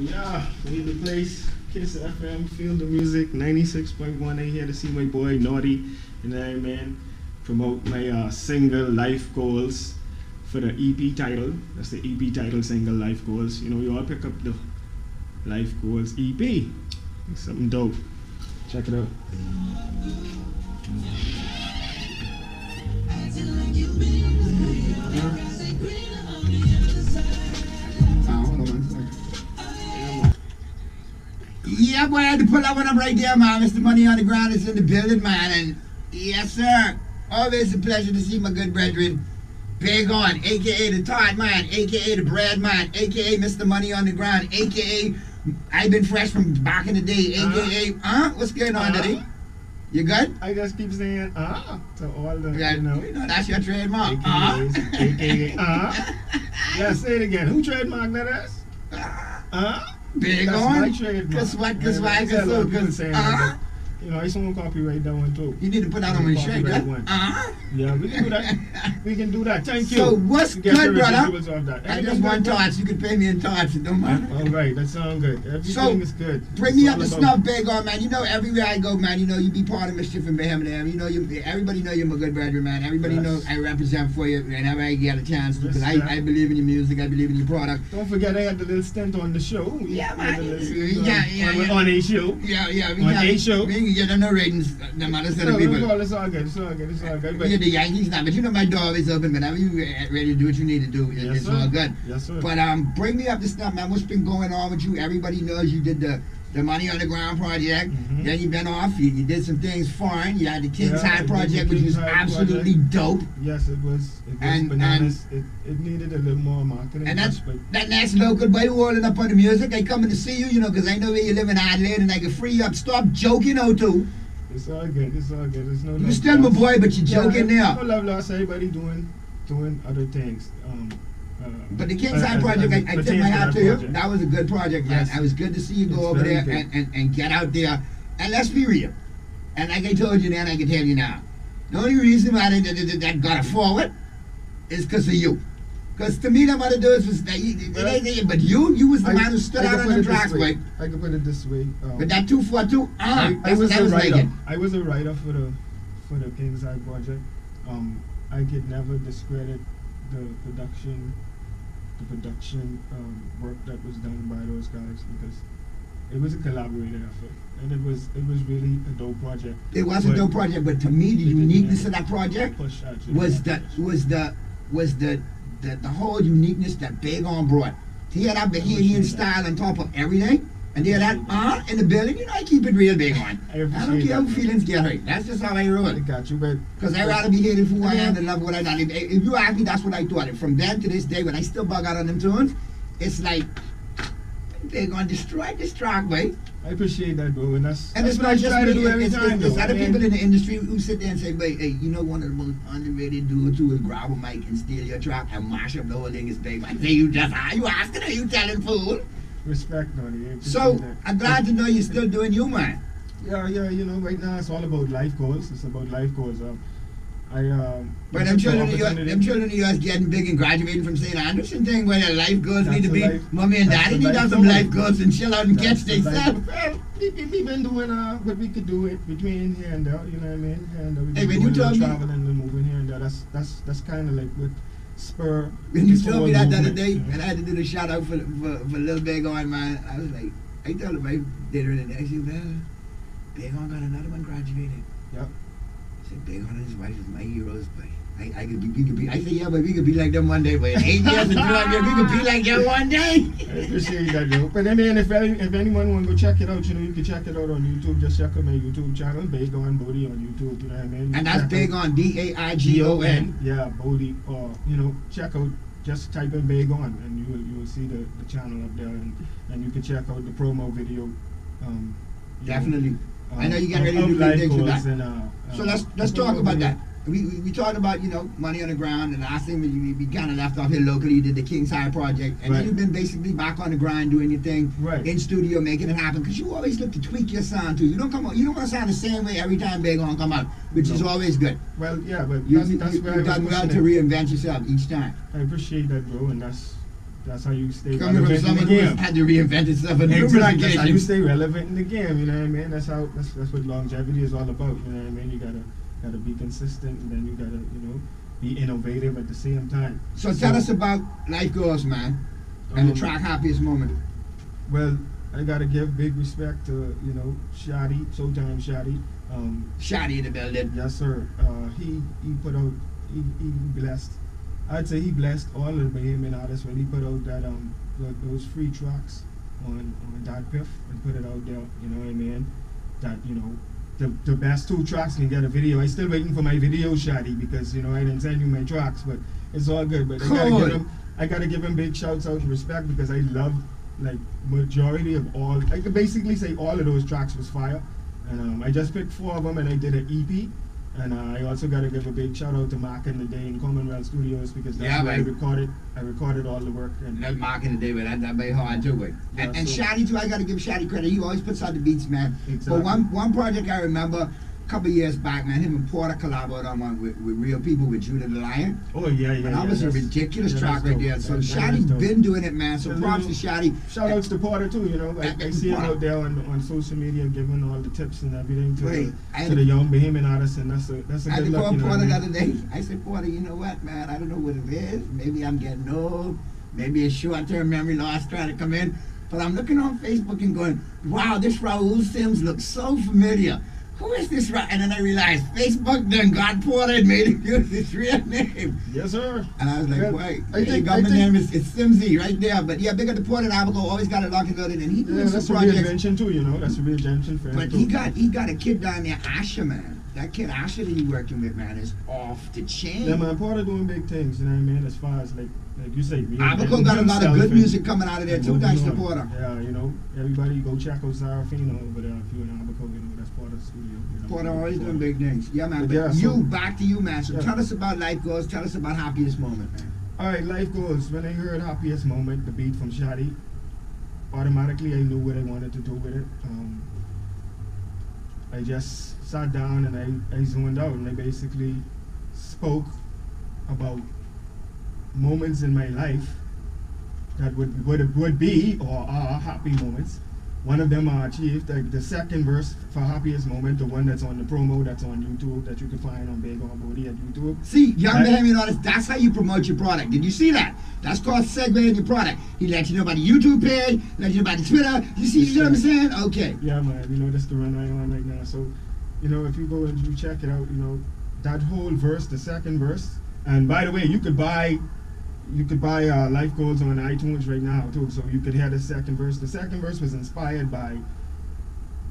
yeah, we the place. Kiss FM, feel the music, 96.1. I here to see my boy Naughty, you know what I mean? Promote my uh, single Life Goals for the EP title. That's the EP title, single Life Goals. You know, you all pick up the Life Goals EP. Something dope. Check it out. Had to pull that one up right there, man. Mr. Money on the Ground is in the building, man. And yes, sir. Always a pleasure to see my good brethren. Baigon, aka the Todd Man, aka the Brad Man, aka Mr. Money on the Ground, aka I've been fresh from back in the day, aka, huh? What's going on, Uh-huh. Daddy? You good? I just keep saying ah to all the Yeah, you know. you know that's your trademark. AKA, Uh-huh. AKAs, AKA ah. Yeah, say it again. Who trademarked that is? Ah. Big That's on. Cause what? Cause why? I see Cause lot so? of people Cause saying that, but, You know, it's want copyright that one too. You need to put that on the shirt, one. Uh-huh. Yeah, we can do that. we can do that. Thank you. So what's get good, the brother? I just want thoughts. You can pay me in thoughts. It don't matter. All right, that sounds good. Everything So, is good. Bring me up to about- snuff, Baigon man. You know, everywhere I go, man. You know, you be part of mischief and. There. You know, you everybody know you're my good brother, man. Everybody Yes. know I represent for you whenever I get a chance because I. I believe in your music. I believe in your product. Don't forget, I had the little stint on the show. Yeah, man. the Yeah, yeah, on, yeah. on a show. Yeah, yeah. We On got, A show. We can get no ratings. No matter No, the no, people. no, it's all good. It's all good. It's all good. But You're the Yankees now, but you know my door is open. Whenever you uh, ready to do what you need to do, it- Yes, it's sir. all good. yes, sir. But um, bring me up to snuff, man. What's been going on with you? Everybody knows you did the the Money on the Ground project. Mhm. Then you been off. You, you did some things foreign. You had the King's Yeah, did project, which was absolutely dope. yes, it was. It was And- bananas. it, it needed a little more marketing. And that's but that next local boy rolling up on the music. I coming to see you, you know, 'cause I know where you live in Adelaide, and I can free you up. Stop joking, out too. it's all good. It's all good. There's no. You love still my boy, but you're Yeah, joking there's there. No love lost. Everybody doing doing other things. Um, But the King's as- project, as I, I tip my hat to you. project. That was a good project. Yes. It was good to see you go It's over there and, and, and get out there. And let's be real. And like I told you then, I can tell you now. The only reason why they, that, that, that got it forward is because of you. Because to me, that what it does was that you, it ain't- it but you, you was the I- man who stood I out on the tracks, way. boy. I can put it this way. Um, But that two for two, uh, I, I was was writer. I was a writer for the for the King's Eye project. Um, I could never discredit the production, the production um, work that was done by those guys because it was a collaborative effort, and it was it was really a dope project. It was a dope project, but to me, the uniqueness of that project was the was the was the the, the whole uniqueness that Baigon brought. To hear that Bahamian style on top of everything, and hear that uh in the building, you know I keep it real Baigon. I I don't care that, who feelings get hurt. That's just how I roll. I got you, but Because I'd rather be hated for who I am than love what I done. If, if you ask me, that's what I thought. And from then to this day, when I still bug out on them tunes, it's like they're gonna destroy this track, boy. I appreciate that, bro, and that's And that's it's what I not just try to do every It's, time. it's other I people in the industry who sit there and say, "Wait, hey, you know one of the most underrated dudes who will grab a mic and steal your track and mash up the whole thing is Big Man." Say you just are you asking or you telling fool? Respect, Naughty. So. I'm glad to know you're still doing you, man. Yeah, yeah, you know, right now it's all about life goals. It's about life goals. Um, I um. But them children, yours, them children of yours getting big and graduating from St. Anderson thing where their life goals That's need to be, life- mommy and daddy need to have some life goals and chill out and catch the themselves. Well, we, we, we been doing uh, what we could do it between here and there. You know what I mean? And uh, we Hey, been when you doing a told me- traveling and moving here and there. That's that's that's kind of like what spur. When you told me that the other day, and I had to do the shout out for for, for Lil Baigon, man, I was like, I told him I did her in the next well, Baigon got another one graduated. Yep. I said, Baigon and his wife is my heroes, but I, I could be, we could be, I said, yeah, but we could be like them one day, but in eight years and 12 years, we could be like them one day. I appreciate that, Joe. But I mean, if any, if anyone want to go check it out, you know, you can check it out on YouTube. Just check out my YouTube channel, Baigon Bodie on YouTube. You know what I mean? And that's Check Big On, B A I G O N. Yeah, Bodie. Or you know, check out. Just type in Baigon, and you will you will see the, the channel up there, and, and you can check out the promo video. Um, you know, Definitely. I know you got ready to do big things with that. And, uh, So uh, let's let's talk about that. We, we, we talked about you know money on the ground, and last thing we, we, kind of left off here locally. You did the King's High project, and then Right. you've been basically back on the grind doing your thing Right. in studio, making it happen. Because you always look to tweak your sound too. You don't come out, you don't want to sound the same way every time Baigon come out, which is always good. Well, yeah, but You, that's, you, that's you, where you've done well to reinvent yourself each time. I appreciate that, bro, and that's that's how you stay Coming from relevant in the game. had to reinvent itself on numerous Exactly. That's how you stay relevant in the game. You know what I mean? That's how. That's that's what longevity is all about. You know what I mean? You gotta gotta be consistent, and then you gotta you know be innovative at the same time. So tell us about Life Goals, man, and the Um, track Happiest Moment. Well, I gotta give big respect to you know Shadi, Showtime Shadi. Um, Shotty in the building. yes, sir. Uh, he he put out he, he blessed. I'd say he blessed all of the Bahamian artists when he put out that um tho- those free tracks on on that piff and put it out there. You know what I mean? That you know. The, the best two tracks can get a video. I still waiting for my video, Shadi, because you know I didn't send you my tracks, but it's all good. But I gotta give him, I gotta give him big shouts out and respect because I love like majority of all. I could basically say all of those tracks was fire, and um, I just picked four of them and I did an EP. And uh, I also got to give a big shout out to Mark in the day in Commonwealth Studios because that's Yeah, where I recorded. I recorded all the work. And That's marking the day, but that, that be hard too. But. And, Yeah, and so- Shotty too, I gotta give Shotty credit. He always puts out the beats, man. Exactly. But one one project I remember couple years back, man, him and Porter collaborated on one with, with Real People with Judah the Lion. oh yeah, yeah. And yeah, that was a ridiculous yeah, track right there. So That- that is Shotty's been doing it, man. So Yeah, props to Shotty. Shout outs to Porter too, you know. I, I see him out there on, on social media giving all the tips and everything to, Wait, the, I had to to- the young Bahamian artists, and that's a that's a I good look. call You know what Porter the other day. I said, Porter, you know what, man? I don't know what it is. Maybe I'm getting old. Maybe it's short-term memory loss trying to come in. But I'm looking on Facebook and going, wow, this Raul Sims looks so familiar. Who is this? Ra-? And then I realized Facebook done got Porter and made him use his real name. Yes, sir. And I was like, Yeah, wait, I think- got I my think- name is it's Simsy right there. But yeah, big up the Porter Abaco, always got it locked and loaded. And he Yeah, that's a reinvention too, you know. That's a reinvention for him But too. he got he got a kid down there, Asher man. That kid Asher that he working with, man, is off the chain. Yeah, man, Porter doing big things, you know what I mean? As far as like, like you say, Abaco reinventing got a lot of good music coming out of there too, thanks to. Porter. Yeah, you know, everybody go check out Zarafino over there if you're in Abaco, you know, know, always doing big things. Yeah, man. But But yeah, you so- back to you, man. So Yeah. tell us about life goals. Tell us about happiest moment, man. All right, life goals. When I heard happiest moment, the beat from Shadi, automatically I knew what I wanted to do with it. Um, I just sat down and I, I zoned out and I basically spoke about moments in my life that would would, would be or are happy moments. One of them are achieved. Like the second verse for happiest moment, the one that's on the promo that's on YouTube that you can find on Baigon Body at YouTube. See, young Right. Bahamian artists, that's how you promote your product. Did you see that? That's called segmenting your product. He let you know about the YouTube page, let you know about the Twitter. You see, you know what I'm saying? Okay. Yeah, man. You know, that's the run right on right now. So, you know, if you go and you check it out, you know, that whole verse, the second verse. And by the way, you could buy, you could buy uh, Life Goals on iTunes right now too. So you could hear the second verse. The second verse was inspired by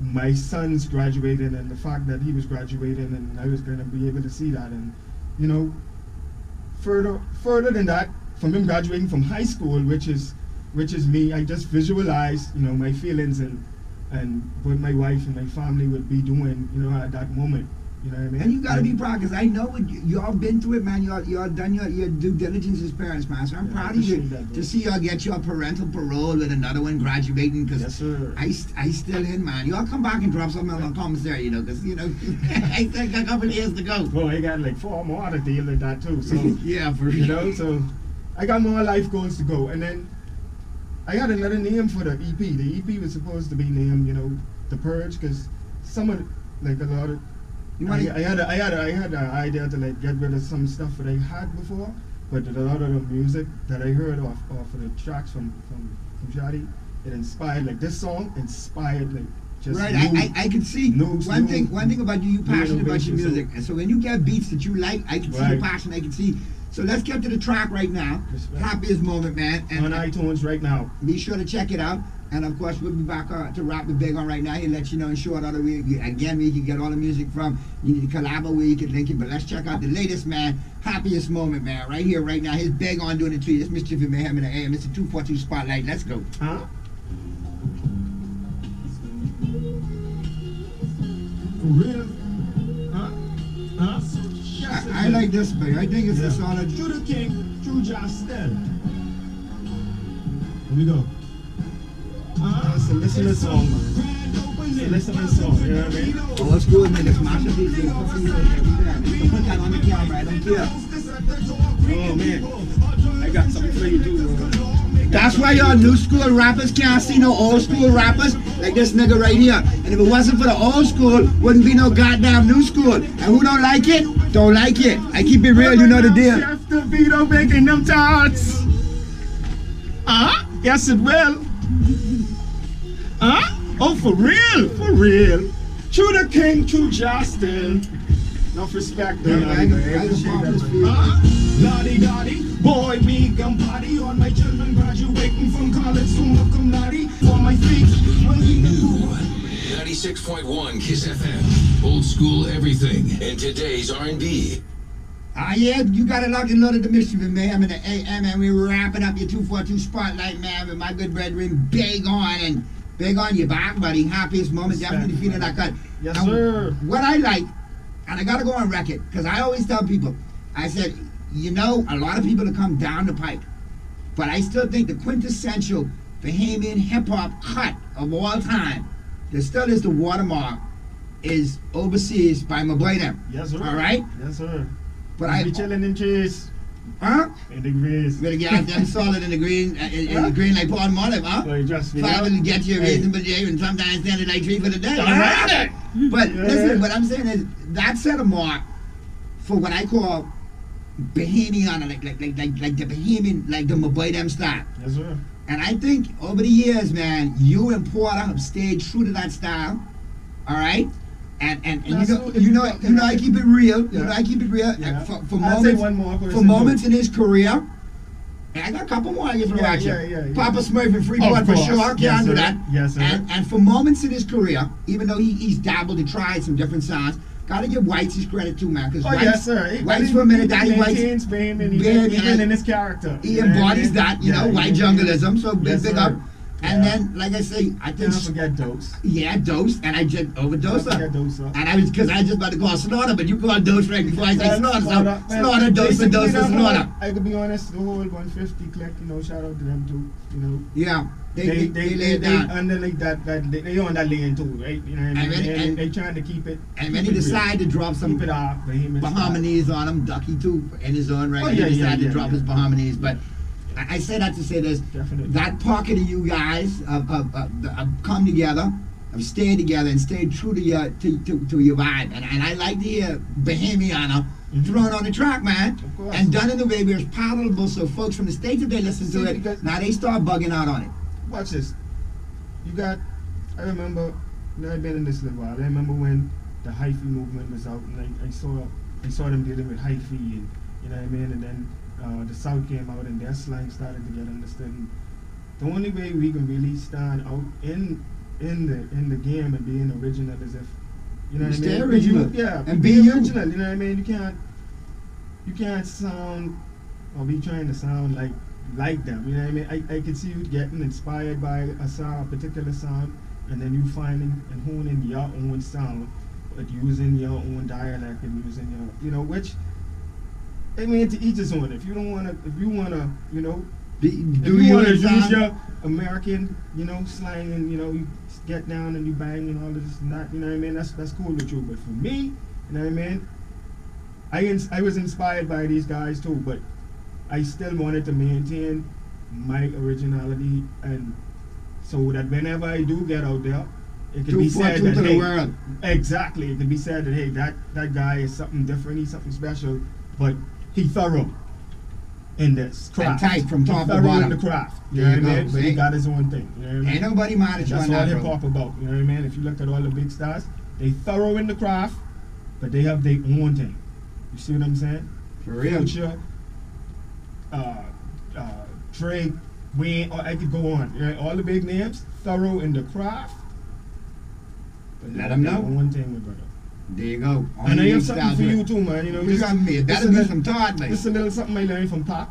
my son's graduating and the fact that he was graduating and I was gonna be able to see that. And you know, further further than that, from him graduating from high school, which is which is me, I just visualize, you know, my feelings and and what my wife and my family would be doing, you know, at that moment. You know what I mean? And you gotta be proud because I know what you, y'all been through it, man. Y'all y'all done your, your due diligence as parents, man. So I'm Yeah, proud of you that, to see y'all get your parental parole with another one graduating. Because Yes, sir. I, st- I still in, man. Y'all come back and drop something on the commissary, you know, because you know I think a couple of years to go. Well, I got like four more to deal with that too. So yeah, for you know, so I got more life goals to go. And then I got another name for the EP. The EP was supposed to be named, you know, The Purge, because some of, like a lot of, I, I had a, I had a, I had an idea to like get rid of some stuff that I had before, but a lot of the music that I heard off off of the tracks from from from Shadi, it inspired like this song inspired like just right, new- I, I, I can see new- one new- thing. One thing about you, you passionate about your innovation, so- music, and so when you get beats that you like, I can see Right. your passion. I can see. So let's get to the track right now. Respect. Happiest moment, man. And on iTunes right now. be sure to check it out. And of course, we'll be back uh, to wrap the Baigon right now. He'll let you know in short order. We, you- again, where you can get all the music from. You need to collabo where you can link it. But let's check out the latest, man. Happiest moment, man. Right here, right now. His Baigon doing the tweet. It's Mischief and Mayhem in the AM. It's a 242 Spotlight. Let's go. Huh? For real? Huh? Huh? I, I like this, big. I think it's Yeah. a solid. Judah King, Drew Justin. Here we go. Uh, it's a listener song, man. It's a listener song, you know what I mean? Man. Let's mash up these things. Put that on the camera. I don't care. Oh, man. I got something for you, too, bro. That's why y'all new school rappers can't see no old school rappers like this nigga right here. And if it wasn't for the old school, wouldn't be no goddamn new school. And who don't like it, don't like it. I keep it real, you know the deal. Chef DeVito making them tarts. Huh? Yes, it will. Huh? Oh, for real, for real. To the king, to Justin. Enough respect, Yeah, then. I can- I can pop this for you. Huh? Lottie Dottie, boy, me gun party. All my children graduating from college, summa cum laude. For my feet, money in the pool. 96.1 Kiss FM. Old school everything and today's R&B. Ah, yeah, you got it locked and loaded the mischief, man. I'm in the AM, and we're wrapping up your 242 Spotlight, man, with my good brethren, Baigon. And Baigon, you back, but buddy. Happiest moment, definitely feeling that. Yes, Now, sir. What I like, and I got to go on record, because I always tell people, I said, you know, a lot of people have come down the pipe, but I still think the quintessential Bahamian hip hop cut of all time, that still is the watermark, is Overseas by my boy them. Yes, sir. All right? Yes, sir. But I, be chilling in trees. Huh? In the grass. Better get them solid in the green, uh, in, in the green like Paul Mullen, huh? So you just me Five out. get you a Hey. reasonable day, and sometimes standing like three for the day. All right. But Yeah. listen, what I'm saying is that set a mark for what I call Bahamian, like like like like like the Bahamian, like the Maboy them style. Yes, sir. And I think over the years, man, you and Porter have stayed true to that style. All right. And, and, and you know you know you know I keep it real. You know I keep it real. For, for moments one more for moments in his career. And I got a couple more I can throw Yeah, yeah, yeah, yeah. Papa Smurf and Freeport Of for sure. Can't Yes, do that. Yes, sir. And and for moments in his career, even though he, he's dabbled and tried some different sounds, gotta give Whites his credit too, man. Because Oh, yes, sir. He- Whites he- for a minute, he Daddy Whites. maintains Bahamian, Baby, even, even and in his character. He You know what I embodies that, you know, he white jungleism. So big, Yes, big sir. up. And then, like I say, I think Can't forget Dose. yeah, dose, and I just overdosed her. forget Dose, sir. And I was because I was just about to call slaughter, but you called dose right before I said slaughter. So Slaughter, dose, and dose, and slaughter. I could be honest, the whole 150 click, you know, shout out to them too. You know, Yeah, they they they, they they, they, under like that that they, they on that lane too, right? You know what I mean? And they, and- they trying to keep it. and when he decided to drop some keep it off, Bahamian style. Bahamians on him, Ducky too, in his own right. Oh, he yeah, yeah, decided to drop his Bahamians, but I, I say that to say this: Definitely. that pocket of you guys have, have, have, come together, have stayed together, and stayed true to your to, to, to your vibe. And, and I like to hear Bahamiana Mhm. thrown on the track, man, Of course. and done in a way where it's palatable, so folks from the states, if they listen to it, now they start bugging out on it. Watch this. You got. I remember. You know, I've been in this a little while. I remember when the hyphy movement was out, and I, I saw I saw them dealing with hyphy, and you know what I mean. And then uh, the South came out, and their slang started to get understood. And the only way we can really stand out in in the in the game and being original is if you know You what I mean. original. You, yeah, And be you. original. You know what I mean. You can't you can't sound or be trying to sound like like them. You know what I mean? I, I can see you getting inspired by a sound, a particular sound, and then you finding and honing your own sound, but using your own dialect and using your, you know, which. I mean, to each his own. If you don't wanna, if you wanna, you know, do you, you wanna and use your American, you know, slang and you know, you get down and you bang and all this and that, you know what I mean? That's that's cool with you. But for me, you know what I mean? I ins- I was inspired by these guys too, but I still wanted to maintain my originality and so that whenever I do get out there, it can be said that to the hey, world. exactly, it can be said that hey, that that guy is something different, he's something special, but he thorough in this craft. tight from He top to bottom. in the craft. You There know what I mean? But he got his own thing. You know what I mean? Ain't nobody mad at you That's all hip hop about. You know what I mean? If you look at all the big stars, they thorough in the craft, but they have their own thing. You see what I'm saying? For real. Future, uh, uh, Drake, Wayne, or I could go on. You know, all the big names, thorough in the craft. But Let they 'em have know. Own thing, my brother. There you go. And I have something for you too, man. You know, you got me? A be little- some mate. This is a little something I learned from Pac,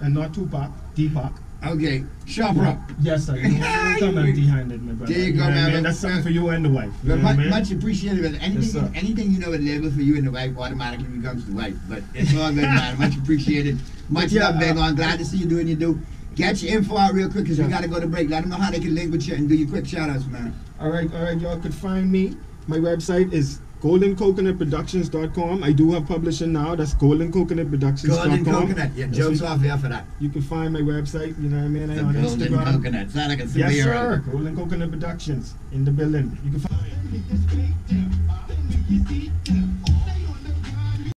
and not Tupac, Deepak. Okay, sharp up. Yes, sir. You come empty-handed, my brother. There you know go, man. mean? That's something for you and the wife. You much, much appreciated. But anything, Yes, sir. anything you know it labels for you and the wife automatically becomes the wife. But it's all good, man. Much appreciated. Much Yeah, love, Big uh, On. Glad to see you doing your do. Get your info out real quick because we Yeah. got to go to break. Let them know how they can link with you and do your quick shout outs, man. All right, all right, y'all could find me. My website is GoldenCoconutProductions.com. I do have publishing now. That's GoldenCoconutProductions.com. Golden coconut. Yeah, what- off here for that. You can find my website. You know what I mean? The on golden Instagram. coconut. Sound like a Yes, sir. Golden Coconut Productions in the building. You can find.